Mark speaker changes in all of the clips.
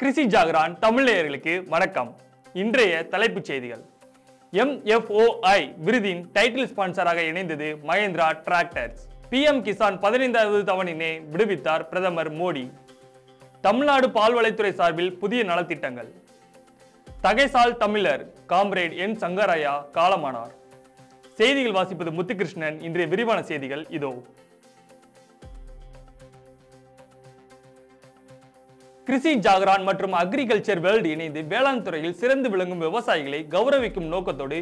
Speaker 1: கிருஷி ஜாகரான் தமிழ்நேயர்களுக்கு வணக்கம். இன்றைய தலைப்புச் செய்திகள். எம்எஃப்ஓஐ விருதின் டைட்டில் ஸ்பான்சராக இணைந்தது மகேந்திரா டிராக்டர்ஸ் பிஎம் கிசான் பதினைந்தாவது தவணையினை விடுவித்தார் பிரதமர் மோடி. தமிழ்நாடு பால்வளைத்துறை சார்பில் புதிய நலத்திட்டங்கள். தகைசால் தமிழர் காம்ரேட் என் சங்கராயா காலமானார். செய்திகள் வாசிப்பது முத்துகிருஷ்ணன். இன்றைய விரிவான செய்திகள் இதோ. கிருஷி ஜாகரான் மற்றும் அக்ரிகல்ச்சர் வேர்ல்டு இணைந்து வேளாண் துறையில் சிறந்து விளங்கும் விவசாயிகளை கௌரவிக்கும் நோக்கத்தோடு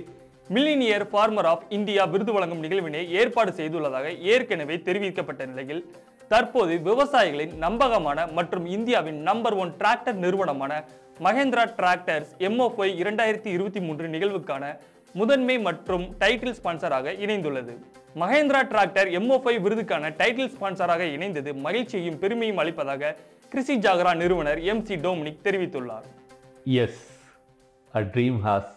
Speaker 1: மில்லினியர் ஃபார்மர் ஆஃப் இந்தியா விருது வழங்கும் நிகழ்வினை ஏற்பாடு செய்துள்ளதாக ஏற்கனவே தெரிவிக்கப்பட்ட நிலையில் தற்போது விவசாயிகளின் நம்பகமான மற்றும் இந்தியாவின் நம்பர் ஒன் டிராக்டர் நிறுவனமான மகேந்திரா டிராக்டர்ஸ் எம்எஃப்ஐ இரண்டாயிரத்தி இருபத்தி மூன்று நிகழ்வுக்கான முதன்மை மற்றும் டைட்டில் ஸ்பான்சராக இணைந்துள்ளது மகேந்திரா டிராக்டர் எம்ஓ விருதுக்கான டைட்டில் ஸ்பான்சராக இணைந்தது மகிழ்ச்சியையும் பெருமையும் அளிப்பதாக கிறிசி ஜாகரா நிறுவனர் எம் சி டோமினிக் தெரிவித்துள்ளார்
Speaker 2: as a dream has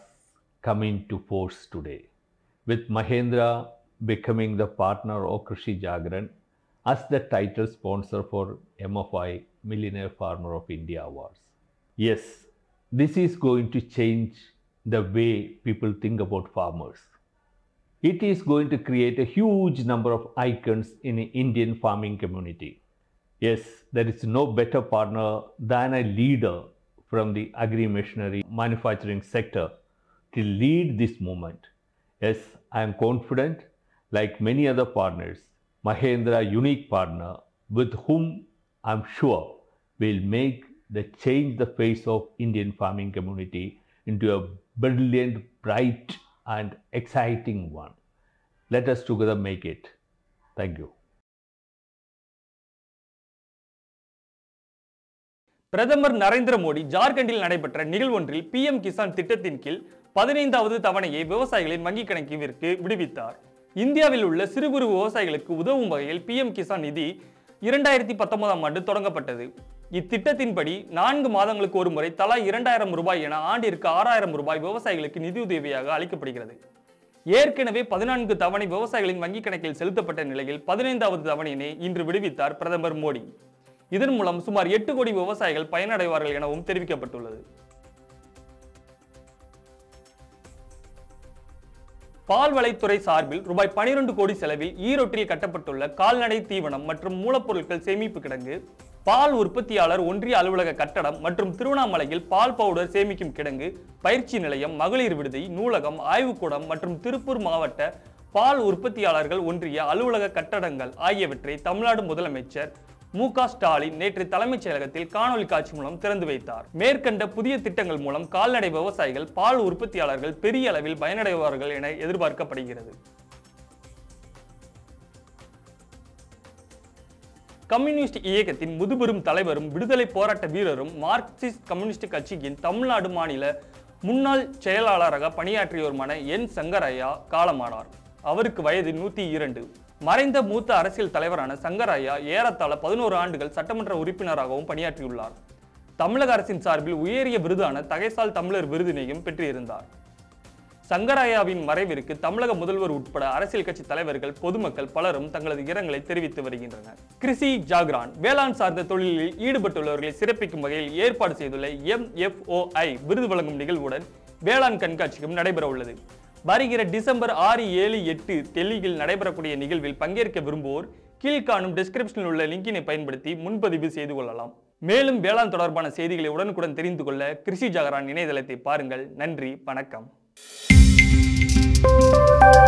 Speaker 2: coming to force today with Mahindra becoming the partner of Krishi Jagran as the title sponsor for MFI millionaire farmer of India Awards. As this is going to change the way people think about farmers. It is going to create a huge number of icons in the Indian farming community. Yes, there is no better partner than a leader from the agri machinery manufacturing sector to lead this movement. Yes, I am confident, like many other partners, Mahendra, unique partner, with whom I'm sure will make the change the face of Indian farming community into a brilliant, bright, and exciting one. Let us together make it. Thank you.
Speaker 1: பிரதமர் நரேந்திர மோடி ஜார்க்கண்டில் நடைபெற்ற நிகழ்வொன்றில் PM Kisan திட்டத்தின் கீழ் பதினைந்தாவது தவணையை விவசாயிகளின் வங்கிக் கணக்கிற்கு விடுவித்தார் இந்தியாவில் உள்ள சிறு குறு விவசாயிகளுக்கு உதவும் வகையில் பிஎம் கிசான் நிதி இரண்டாயிரத்தி பத்தொன்பதாம் ஆண்டு தொடங்கப்பட்டது இத்திட்டத்தின்படி நான்கு மாதங்களுக்கு ஒரு முறை தலா இரண்டாயிரம் ரூபாய் என ஆண்டிற்கு ஆறாயிரம் ரூபாய் விவசாயிகளுக்கு நிதியுதவியாக அளிக்கப்படுகிறது. ஏற்கனவே பதினான்கு தவணை விவசாயிகளின் வங்கிக் கணக்கில் செலுத்தப்பட்ட நிலையில் பதினைந்தாவது தவணையினை இன்று விடுவித்தார் பிரதமர் மோடி. இதன் மூலம் சுமார் எட்டு கோடி விவசாயிகள் பயனடைவார்கள் எனவும் தெரிவிக்கப்பட்டுள்ளது. பால்வளைத்துறை சார்பில் ரூபாய் 12 கோடி செலவில் ஈரோட்டில் கட்டப்பட்டுள்ள கால்நடை தீவனம் மற்றும் மூலப்பொருட்கள் சேமிப்பு கிடங்கு பால் உற்பத்தியாளர் ஒன்றிய அலுவலக கட்டடம் மற்றும் திருவண்ணாமலையில் பால் பவுடர் சேமிக்கும் கிடங்கு பயிற்சி நிலையம் மகளிர் விடுதி நூலகம் ஆய்வுக்கூடம் மற்றும் திருப்பூர் மாவட்ட பால் உற்பத்தியாளர்கள் ஒன்றிய அலுவலக கட்டடங்கள் ஆகியவற்றை தமிழ்நாடு முதலமைச்சர் மு க ஸ்டாலின் நேற்று தலைமைச் செயலகத்தில் காணொலி காட்சி மூலம் திறந்து வைத்தார். மேற்கண்ட புதிய திட்டங்கள் மூலம் கால்நடை விவசாயிகள் பால் உற்பத்தியாளர்கள் பெரிய அளவில் பயனடைவார்கள் என எதிர்பார்க்கப்படுகிறது. கம்யூனிஸ்ட் இயக்கத்தின் முதுபெரும் தலைவரும் விடுதலை போராட்ட வீரரும் மார்க்சிஸ்ட் கம்யூனிஸ்ட் கட்சியின் தமிழ்நாடு மாநில முன்னாள் செயலாளராக பணியாற்றியவருமான என் சங்கரையா காலமானார். அவருக்கு வயது நூத்தி இரண்டு. மறைந்த மூத்த அரசியல் தலைவரான சங்கராயா ஏறத்தாழ பதினோரு ஆண்டுகள் சட்டமன்ற உறுப்பினராகவும் பணியாற்றியுள்ளார். தமிழக அரசின் சார்பில் உயரிய விருதான தகைசால் தமிழர் விருதினையும் பெற்றிருந்தார். சங்கராயாவின் மறைவிற்கு தமிழக முதல்வர் உட்பட அரசியல் கட்சி தலைவர்கள் பொதுமக்கள் பலரும் தங்களது இரங்கலை தெரிவித்து வருகின்றனர். கிருஷி ஜாக்ரான் வேளாண் சார்ந்த தொழிலில் ஈடுபட்டுள்ளவர்களை சிறப்பிக்கும் வகையில் ஏற்பாடு செய்துள்ள எம்எஃப்ஓஐ விருது வழங்கும் நிகழ்வுடன் வேளாண் கண்காட்சியும் நடைபெற உள்ளது. வருகிற டிசம்பர் ஆறு ஏழு எட்டு டெல்லியில் நடைபெறக்கூடிய நிகழ்வில் பங்கேற்க விரும்புவோர் கீழ்காணும் டிஸ்கிரிப்ஷனில் உள்ள லிங்கினை பயன்படுத்தி முன்பதிவு செய்து கொள்ளலாம். மேலும் வேளாண் தொடர்பான செய்திகளை உடனுக்குடன் தெரிந்து கொள்ள கிருஷி ஜாகரான் இணையதளத்தை பாருங்கள். நன்றி வணக்கம். Música